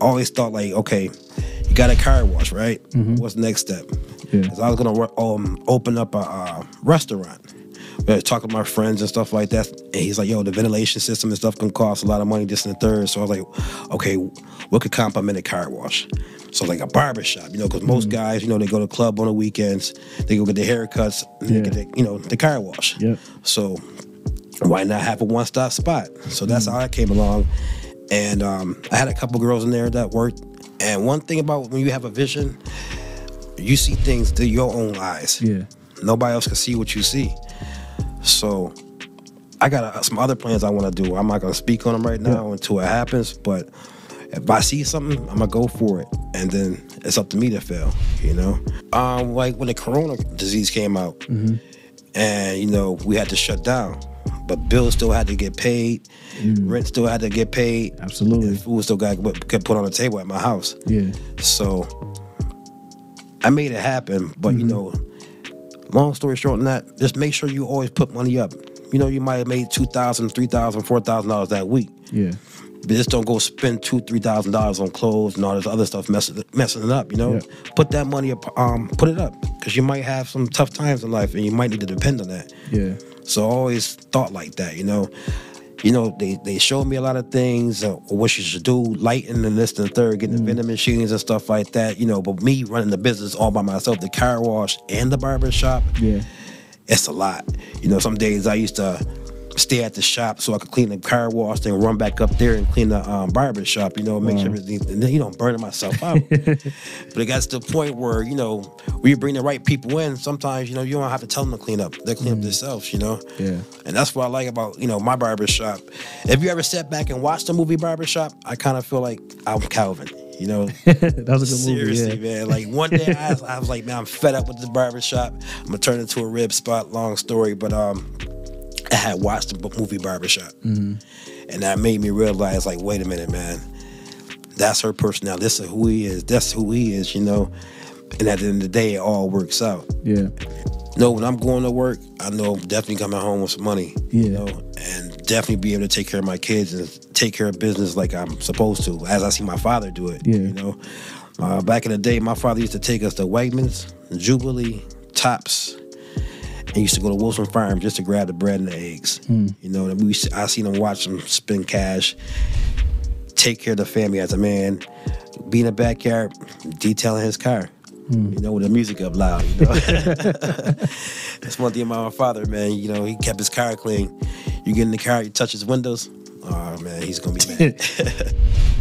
I always thought like, okay, you got a car wash, right? What's the next step? Yeah. I was gonna um, open up a uh, restaurant. But talking to my friends and stuff like that, and he's like, "Yo, the ventilation system and stuff can cost a lot of money, this and the third. So I was like, "Okay, what could complement a car wash?" So like a barber shop, you know, because most guys, you know, they go to the club on the weekends, they go get their haircuts, and they get their, you know, the car wash. Yep. So why not have a one stop spot? So that's how I came along. And um, I had a couple girls in there that worked. And one thing about when you have a vision, you see things through your own eyes. Yeah. Nobody else can see what you see. So I got uh, some other plans I want to do. I'm not going to speak on them right now until it happens. But if I see something, I'm gonna go for it, and then it's up to me to fail. You know, um, like when the corona disease came out, and you know we had to shut down, but bills still had to get paid, rent still had to get paid, Absolutely. and food still got get put on the table at my house. Yeah. So I made it happen, but you know, long story short, on that just make sure you always put money up. You know, you might have made two thousand, three thousand, four thousand dollars that week, Yeah. but just don't go spend two, three thousand dollars on clothes and all this other stuff, messing messing it up. You know, Yeah. put that money up, um, put it up because you might have some tough times in life, and you might need to depend on that. Yeah. So I always thought like that, you know. You know, they, they showed me a lot of things, uh, what you should do, lighting and this and the third, getting the vending machines and stuff like that, you know. But me running the business all by myself, the car wash and the barber shop, Yeah. it's a lot. You know, some days I used to stay at the shop so I could clean the car wash, then run back up there and clean the um, barber shop. You know, make sure everything, and then, you know, burning myself out. but it got to the point where you know, when you bring the right people in, sometimes you know you don't have to tell them to clean up; they clean up themselves. You know. Yeah. And that's what I like about you know my barber shop. If you ever sat back and watch the movie Barber Shop, I kind of feel like I'm Calvin. You know, that was a good movie. Seriously, yeah. man. Like one day I, was- I was like, man, I'm fed up with this barber shop. I'm gonna turn it into a rib spot. Long story, but um, I had watched the movie Barbershop, and that made me realize, like, wait a minute, man. That's her personality. This is who he is. That's who he is. You know. And at the end of the day, it all works out. Yeah. No, when I'm going to work, I know I'm definitely coming home with some money. You Yeah. know, and definitely be able to take care of my kids and take care of business like I'm supposed to, as I see my father do it. Yeah. You know, uh, back in the day, my father used to take us to Wegmans, Jubilee, Tops, and used to go to Wilson Farm just to grab the bread and the eggs. You know, and we I seen him watch him spend cash, take care of the family as a man, be in the backyard detailing his car. Mm. You know, with the music up loud. You know, that's one thing about my father, man. You know, he kept his car clean. You get in the car, you touch his windows. Oh man, he's gonna be mad.